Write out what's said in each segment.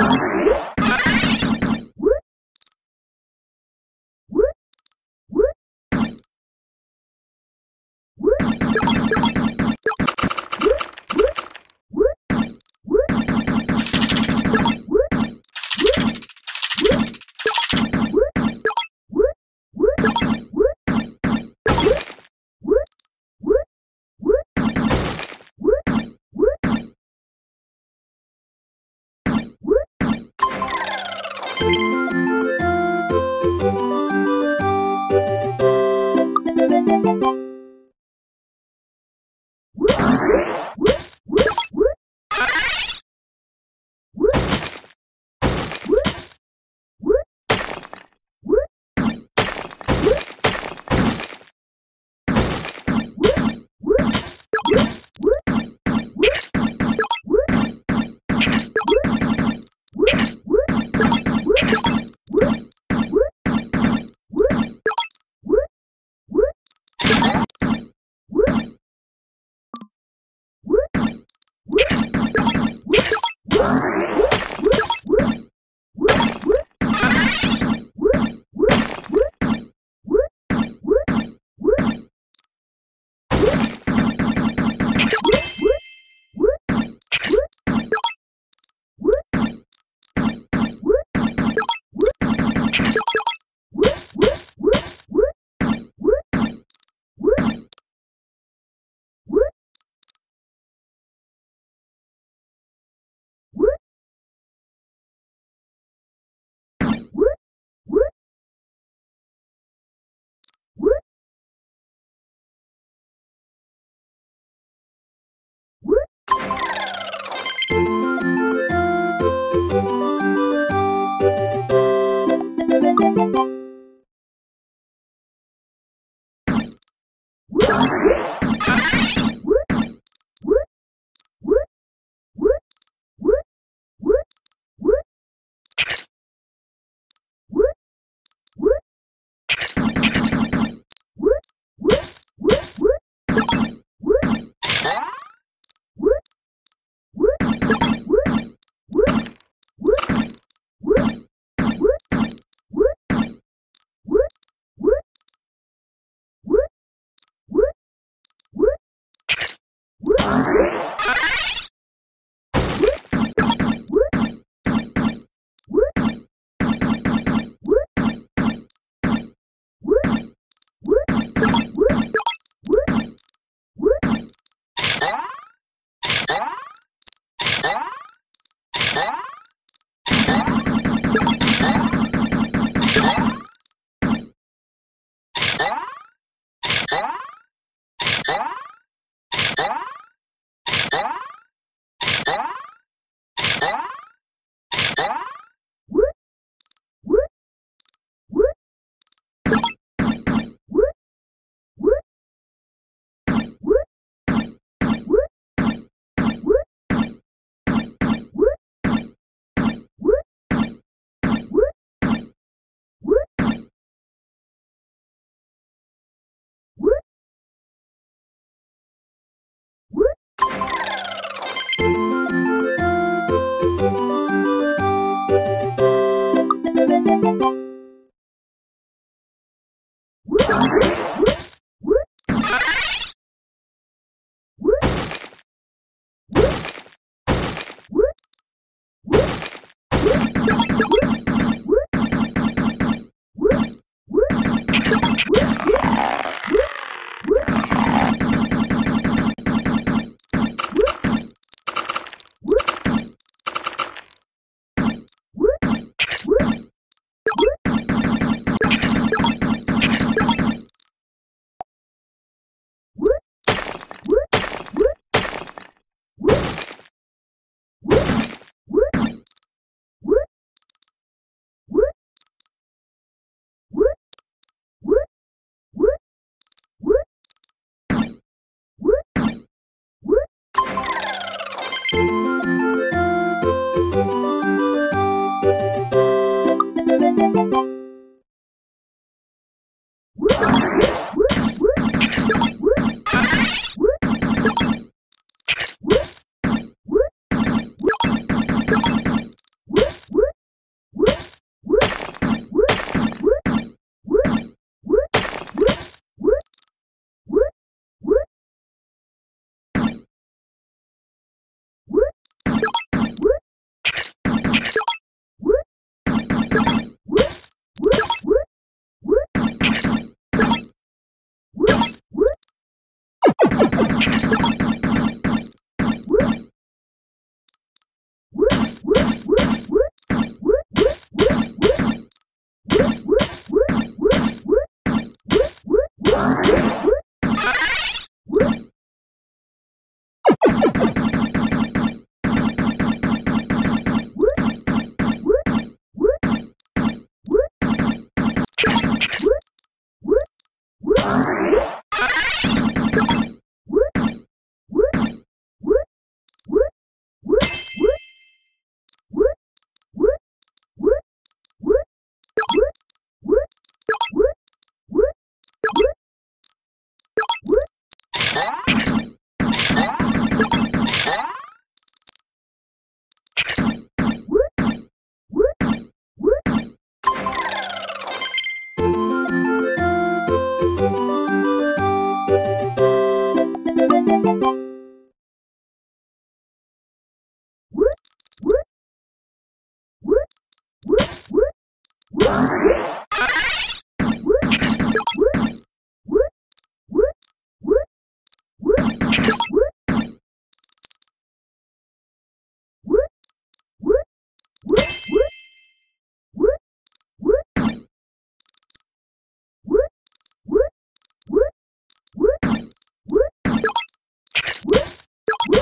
Thank you.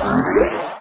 Gracias.